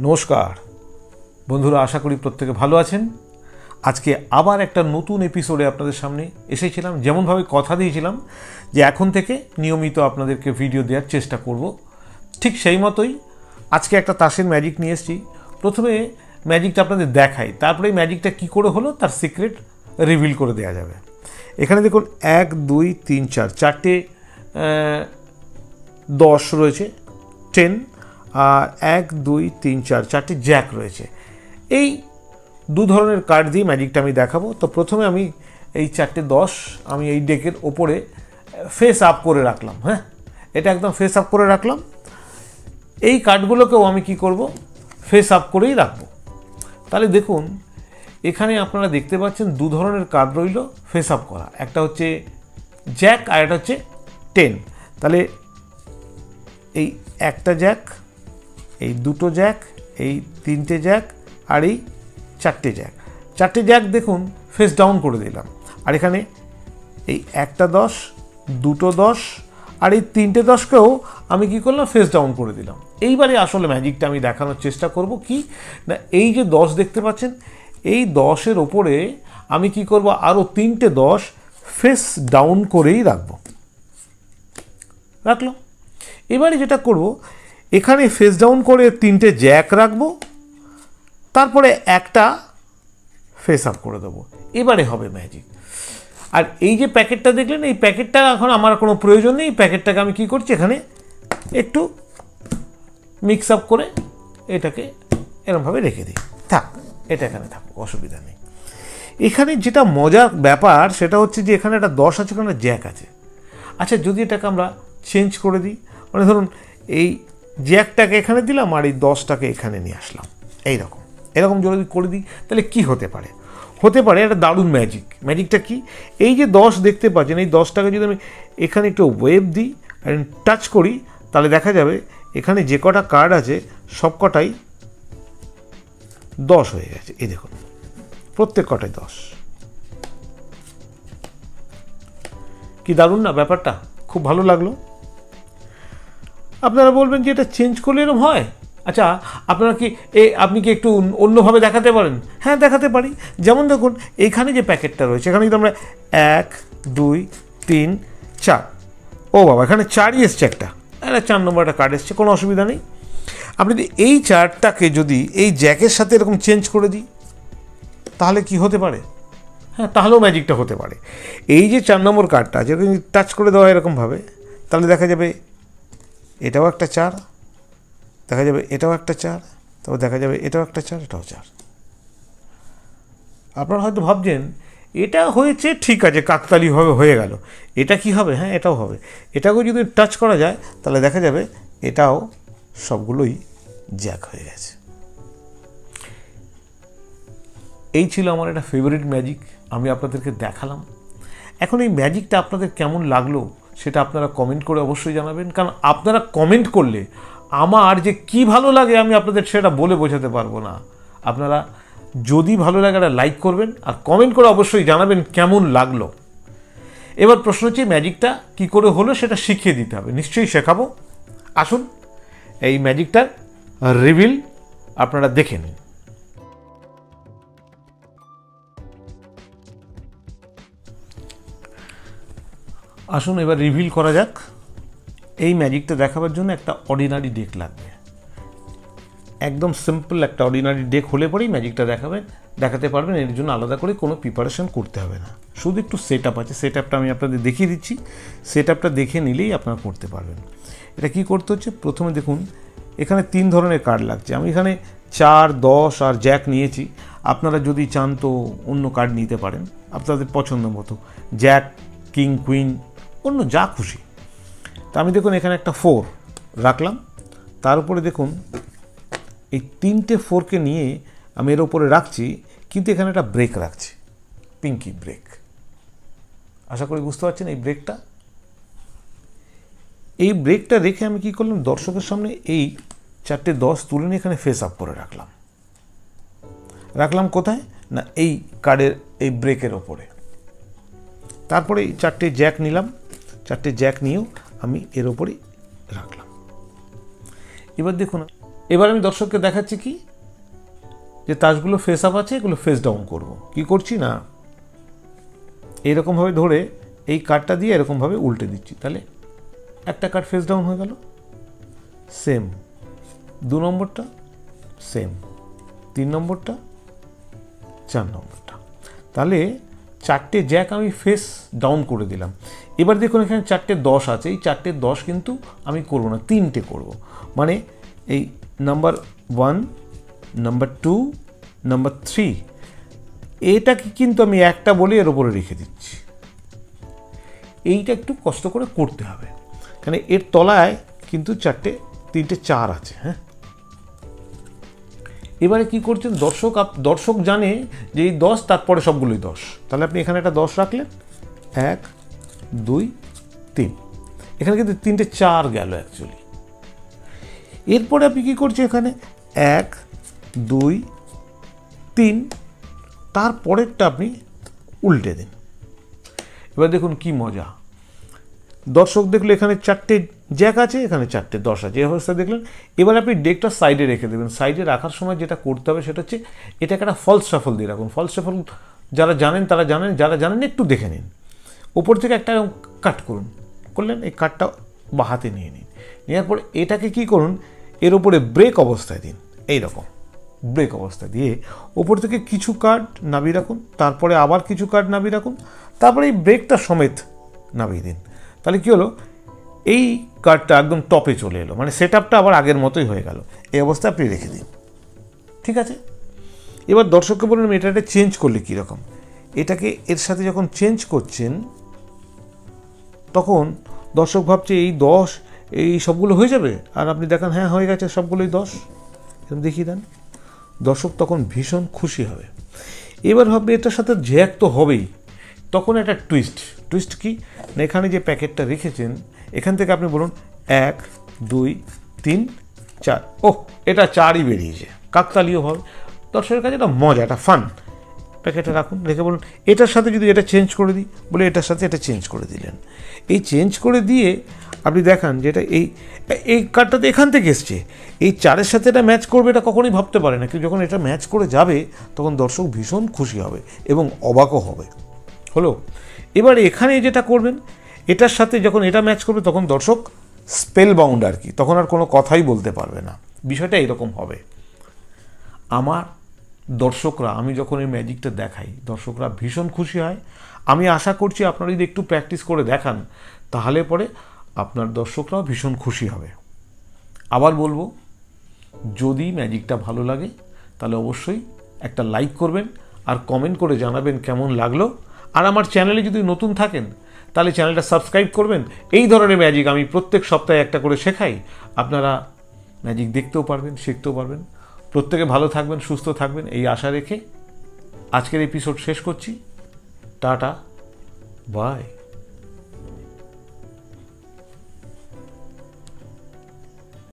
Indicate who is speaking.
Speaker 1: নমস্কার। বন্ধুরা, আশা করি প্রত্যেকে ভালো আছেন। আজকে আবার একটা নতুন এপিসোডে আপনাদের সামনে এসেছিলাম। যেমনভাবে কথা দিয়েছিলাম যে এখন থেকে নিয়মিত আপনাদেরকে ভিডিও দেওয়ার চেষ্টা করব। ঠিক সেই মতোই আজকে একটা তাসের ম্যাজিক নিয়ে এসেছি। প্রথমে ম্যাজিকটা আপনাদের দেখাই। তারপরে ম্যাজিকটা কী করে হলো তার সিক্রেট রিভিল করে দেওয়া যাবে। এখানে দেখুন, এক, দুই, তিন, চার, চারটে দশ রয়েছে। টেন এক, দুই, তিন, চার, চারটি জ্যাক রয়েছে। এই দু ধরনের কার্ড দিয়ে ম্যাজিকটা আমি দেখাবো। তো প্রথমে আমি এই চারটে দশ আমি এই ডেকের ওপরে ফেস আপ করে রাখলাম হ্যাঁ? এটা একদম ফেস আপ করে রাখলাম। এই কার্ডগুলোকেও আমি কি করব? ফেস আপ করেই রাখব। তাহলে দেখুন, এখানে আপনারা দেখতে পাচ্ছেন দু ধরনের কার্ড রইল ফেস আপ করা। একটা হচ্ছে জ্যাক আর একটা হচ্ছে টেন তাহলে এই একটা জ্যাক এই দুটো জ্যাক, এই তিনটে জ্যাক আর এই চারটে জ্যাক। চারটে জ্যাক দেখুন ফেস ডাউন করে দিলাম। আর এখানে এই একটা দশ, দুটো দশ আর এই তিনটে দশকেও আমি কি করলাম ফেস ডাউন করে দিলাম। এইবারে আসলে ম্যাজিকটা আমি দেখানোর চেষ্টা করব কি? না, এই যে দশ দেখতে পাচ্ছেন, এই দশের ওপরে আমি কি করব আরও তিনটে দশ ফেস ডাউন করেই রাখব। রাখলাম এবারে যেটা করব এখানে ফেস ডাউন করে তিনটে জ্যাক রাখব, তারপরে একটা ফেস আপ করে দেবো। এবারে হবে ম্যাজিক আর এই যে প্যাকেটটা দেখলেন, এই প্যাকেটটা এখন আমার কোনো প্রয়োজন নেই। প্যাকেটটাকে আমি কি করছি, এখানে একটু মিক্স আপ করে এটাকে এরমভাবে রেখে দিই। থাক, এটা এখানে থাকুক অসুবিধা নেই। এখানে যেটা মজার ব্যাপার, সেটা হচ্ছে যে এখানে একটা দশ আছে, এখানে জ্যাক আছে। আচ্ছা যদি এটাকে আমরা চেঞ্জ করে দিই মানে ধরুন এই জ্যাকটাকে এখানে দিলাম আর এই দশটাকে এখানে নিয়ে আসলাম। এই রকম এরকম যদি করে দিই, তাহলে কি হতে পারে? হতে পারে একটা দারুণ ম্যাজিক ম্যাজিকটা কি? এই যে দশ দেখতে পাচ্ছেন, এই দশটাকে যদি আমি এখানে একটু ওয়েভ দিই টাচ করি, তাহলে দেখা যাবে এখানে যে কটা কার্ড আছে, সব কটাই দশ হয়ে গেছে। এই দেখুন, প্রত্যেক কটাই দশ। কি দারুণ না ব্যাপারটা? খুব ভালো লাগল। আপনারা বলবেন যে এটা চেঞ্জ করলে এরকম হয়? আচ্ছা আপনারা কি এ, আপনি কি একটু অন্যভাবে দেখাতে পারেন? হ্যাঁ দেখাতে পারি। যেমন দেখুন, এইখানে যে প্যাকেটটা রয়েছে, এখানে কিন্তু আমরা এক, দুই, তিন, চার। ও বাবা, এখানে চারই এসছে একটা। একটা চার নম্বর একটা কার্ড এসছে, কোনো অসুবিধা নেই। আপনি যদি এই চারটাকে যদি এই জ্যাকের সাথে এরকম চেঞ্জ করে দিই, তাহলে কি হতে পারে? হ্যাঁ তাহলেও ম্যাজিকটা হতে পারে। এই যে চার নম্বর কার্ডটা যদি টাচ করে দেওয়া এরকমভাবে, তাহলে দেখা যাবে এটাও একটা চার, দেখা যাবে এটাও একটা চার, তারপর দেখা যাবে এটাও একটা চার, এটাও চার। আপনারা হয়তো ভাবছেন, এটা হয়েছে, ঠিক আছে কাকতালিভাবে হয়ে গেল। এটা কি হবে? হ্যাঁ এটাও হবে। এটাকেও যদি টাচ করা যায়, তাহলে দেখা যাবে এটাও সবগুলোই জ্যাক হয়ে গেছে। এই ছিল আমার একটা ফেভারিট ম্যাজিক আমি আপনাদেরকে দেখালাম। এখন এই ম্যাজিকটা আপনাদের কেমন লাগল? সেটা আপনারা কমেন্ট করে অবশ্যই জানাবেন। কারণ আপনারা কমেন্ট করলে আমার যে কি ভালো লাগে আমি আপনাদের সেটা বলে বোঝাতে পারব না। আপনারা যদি ভালো লাগে একটা লাইক করবেন আর কমেন্ট করে অবশ্যই জানাবেন কেমন লাগল। এবার প্রশ্ন হচ্ছে, ম্যাজিকটা কি করে হলো সেটা শিখিয়ে দিতে হবে। নিশ্চয়ই শেখাবো। আসুন, এই ম্যাজিকটার রিভিল আপনারা দেখে নিন। আসুন এবার রিভিল করা যাক। এই ম্যাজিকটা দেখাবার জন্য একটা অর্ডিনারি ডেক লাগবে। একদম সিম্পল একটা অর্ডিনারি ডেক হলে পরেই ম্যাজিকটা দেখাবেন দেখাতে পারবেন, এর জন্য আলাদা করে কোনো প্রিপারেশন করতে হবে না। শুধু একটু সেট আপ আছে সেট আপটা আমি আপনাদের দেখিয়ে দিচ্ছি। সেট আপটা দেখে নিলেই আপনারা করতে পারবেন। এটা কি করতে হচ্ছে? প্রথমে দেখুন, এখানে তিন ধরনের কার্ড লাগছে। আমি এখানে চার, দশ আর জ্যাক নিয়েছি। আপনারা যদি চান তো অন্য কার্ড নিতে পারেন। আপনাদের পছন্দ মতো। জ্যাক কিং কুইন অন্য যা খুশি। তা আমি দেখুন এখানে একটা ফোর রাখলাম। তার উপরে দেখুন, এই তিনটে ফোরকে নিয়ে আমি এর ওপরে রাখছি, কিন্তু এখানে একটা ব্রেক রাখছি, পিঙ্কি ব্রেক। আশা করি বুঝতে পারছেন এই ব্রেকটা? এই ব্রেকটা রেখে আমি কি করলাম? দর্শকের সামনে এই চারটে দশ তুলে নিয়ে এখানে ফেস আপ করে রাখলাম। রাখলাম কোথায়? না, এই কার্ডের এই ব্রেকের ওপরে তারপরে এই চারটে জ্যাক নিলাম। চারটে জ্যাক নিয়েও আমি এর ওপরেই রাখলাম। এবার দেখুন, এবার আমি দর্শককে দেখাচ্ছি কি? যে তাসগুলো ফেস আপ আছে, এগুলো ফেস ডাউন করব। কি করছি না? এরকমভাবে ধরে এই কার্ডটা দিয়ে এরকমভাবে উল্টে দিচ্ছি। তাহলে একটা কার্ড ফেস ডাউন হয়ে গেল। সেম দু নম্বরটা সেম তিন নম্বরটা চার নম্বরটা। তাহলে চারটে জ্যাক আমি ফেস ডাউন করে দিলাম। এবার দেখুন এখানে চারটে দশ আছে। এই চারটে দশ কিন্তু আমি করব না, তিনটে করব। মানে এই number one number two number three এটাকে কিন্তু আমি একটা বলে এর ওপরে রেখে দিচ্ছি। এইটা একটু কষ্ট করে করতে হবে। কারণ এর তলায় কিন্তু চারটে, তিনটে, চার আছে হ্যাঁ? এবারে কি করছেন? দর্শক আপ, দর্শক জানে যে এই দশ, তারপরে সবগুলোই দশ। তাহলে আপনি এখানে একটা দশ রাখলেন। এক দুই, তিন। এখানে কিন্তু তিনটে চার গেল অ্যাকচুয়ালি এরপরে আপনি কী করছেন এখানে? এক, দুই, তিন। তারপরেরটা আপনি উল্টে দিন। এবার দেখুন কি মজা। দর্শক দেখলে এখানে চারটে জ্যাক আছে, এখানে চারটে দশ আছে। এই অবস্থা দেখলেন, এবার আপনি ডেকটা সাইডে রেখে দেবেন। সাইডে রাখার সময় যেটা করতে হবে সেটা হচ্ছে, এটাকে একটা ফলস সাফল দিয়ে রাখুন। ফলস সাফল যারা জানেন তারা জানেন, যারা জানেন একটু দেখে নিন। ওপর থেকে একটা কাট করুন। করলেন, এই কাটটা বা হাতে নিয়ে নিন। নেওয়ার পর এটাকে কি করুন, এর উপরে ব্রেক অবস্থায় দিন। এই রকম। ব্রেক অবস্থা দিয়ে ওপর থেকে কিছু কার্ড নামিয়ে রাখুন, তারপরে আবার কিছু কার্ড নামিয়ে রাখুন, তারপরে এই ব্রেকটা সমেত নামিয়ে দিন। তাহলে কী হলো? এই কার্ডটা একদম টপে চলে এলো। মানে সেট আপটা আবার আগের মতোই হয়ে গেল। এই অবস্থা আপনি রেখে দিন। ঠিক আছে? এবার দর্শককে এটা এটা চেঞ্জ করলে কীরকম এটাকে এর সাথে যখন চেঞ্জ করছেন তখন দর্শক ভাবছে, এই দশ, এই সবগুলো হয়ে যাবে? আর আপনি দেখান হ্যাঁ হয়ে গেছে, সবগুলোই দশ। এরকম দেখিয়ে দেন। দর্শক তখন ভীষণ খুশি হবে। এবার ভাববে, এটার সাথে জ্যাক তো হবেই। তখন একটা টুইস্ট। টুইস্ট কি? না, এখানে যে প্যাকেটটা রেখেছেন, এখান থেকে আপনি বলুন, এক, দুই, তিন, চার। ও এটা চারই বেরিয়েছে। কাকতালীয় হবে দর্শকের কাছে এটা মজা এটা ফান। প্যাকেটে রাখুন, রেখে বলুন, এটার সাথে যদি এটা চেঞ্জ করে দিই, বলে এটার সাথে এটা চেঞ্জ করে দিলেন। এই চেঞ্জ করে দিয়ে আপনি দেখান যে এটা এই এই কার্ডটা তো এখান থেকে এসছে। এই চারের সাথে এটা ম্যাচ করবে এটা কখনোই ভাবতে পারে না, কিন্তু যখন এটা ম্যাচ করে যাবে, তখন দর্শক ভীষণ খুশি হবে এবং অবাকও হবে। হলো, এবার এখানে যেটা করবেন, এটার সাথে যখন এটা ম্যাচ করবে, তখন দর্শক স্পেল বাউন্ড আর কি, তখন আর কোনো কথাই বলতে পারবে না। বিষয়টা এরকম হবে। আমার দর্শকরা, আমি যখন এই ম্যাজিকটা দেখাই, দর্শকরা ভীষণ খুশি হয়। আমি আশা করছি আপনারা যদি একটু প্র্যাকটিস করে দেখান, তাহলে পরে আপনার দর্শকরাও ভীষণ খুশি হবে। আবার বলব, যদি ম্যাজিকটা ভালো লাগে, তাহলে অবশ্যই একটা লাইক করবেন আর কমেন্ট করে জানাবেন কেমন লাগল। আর আমার চ্যানেলে যদি নতুন থাকেন, তাহলে চ্যানেলটা সাবস্ক্রাইব করবেন। এই ধরনের ম্যাজিক আমি প্রত্যেক সপ্তাহে একটা করে শেখাই। আপনারা ম্যাজিক দেখতেও পারবেন, শিখতেও পারবেন। প্রত্যেকে ভালো থাকবেন সুস্থ থাকবেন এই আশা রেখে আজকের এপিসোড শেষ করছি। Tata bye